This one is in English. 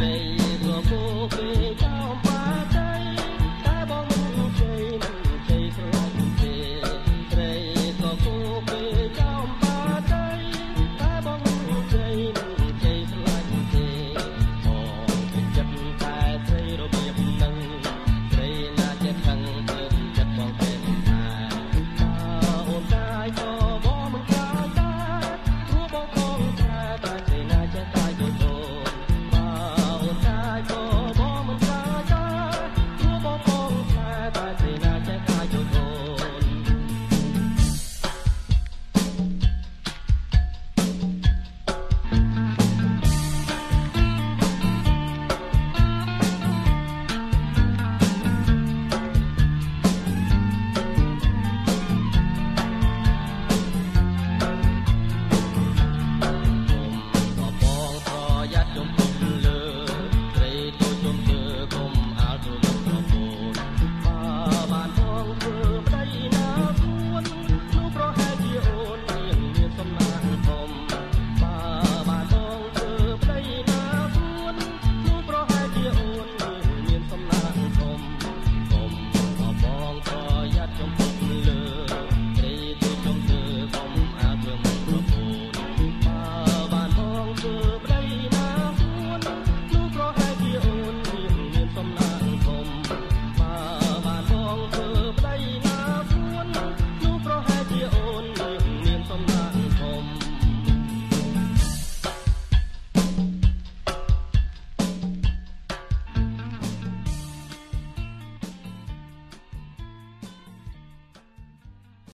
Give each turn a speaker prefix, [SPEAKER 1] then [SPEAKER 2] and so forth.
[SPEAKER 1] Hey.